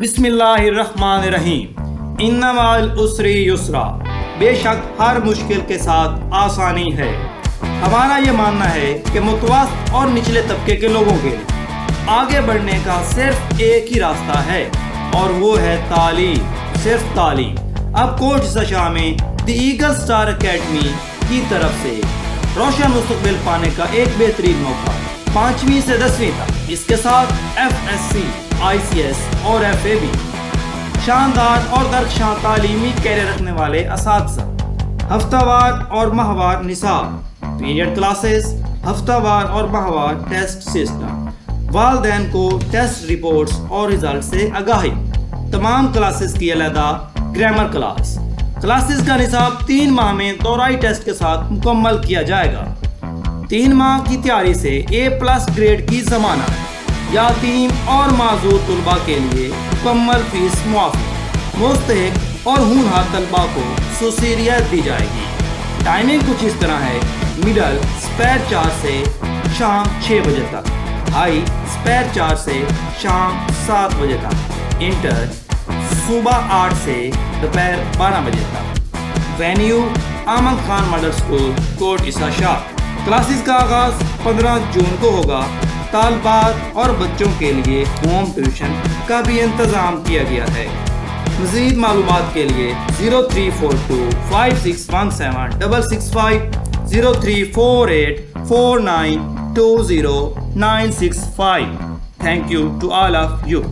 بسم اللہ الرحمن الرحیم۔ انما الاسری یسرا۔ بے شک ہر مشکل کے ساتھ آسانی ہے۔ ہمارا یہ ماننا ہے کہ متوسط اور نچلے طبقے کے لوگوں کے آگے بڑھنے کا صرف ایک ہی راستہ ہے، اور وہ ہے تعلیم۔ صرف تعلیم۔ اب کوچ سشا میں دی ایگل سٹار اکیڈمی کی طرف سے روشن مستقبل پانے کا ایک بہترین موقع پانچویں سے دسویں تک۔ اس کے ساتھ F S C I C S اور ایف اے بھی شاندار اور درخشاں تعلیمی کیریئر رکھنے والے اساتذہ ہفتہ وار اور ماہوار نصاب، پیریڈ کلاسز ہفتہ وار اور ماہوار ٹیسٹ سسٹم، والدین کو ٹیسٹ رپورٹس اور رزلٹ سے آگاہی، تمام کلاسز کی علیحدہ گرامر کلاس۔ کلاسز کا نصاب تین ماہ میں دورائی ٹیسٹ کے ساتھ مکمل کیا جائے گا۔ تین ماہ کی تیاری سے اے پلس گریڈ کی ضمانت۔ یا تین اور معذور طلباء کے لیے مکمل فیس معافی مستحق اور ہونہار طلباء کو سوسیریت دی جائے گی۔ ٹائمنگ کچھ اس طرح ہے۔ مڈل سپیر چار سے شام چھ بجے تک۔ ہائی سپیر چار سے شام سات بجے تک۔ انٹر صبح آٹھ سے دوپہر بارہ بجے تک۔ Venue Aman Khan model school Kot Esa Shah. Classes کا آغاز پندرہ جون کو ہوگا۔ طالبات اور بچوں کے لیے ہوم ٹیوشن کا بھی انتظام کیا گیا ہے مزید معلومات کے لیے zero three four two five six one seven double six five zero three four eight four nine two zero nine six five thank you to all of you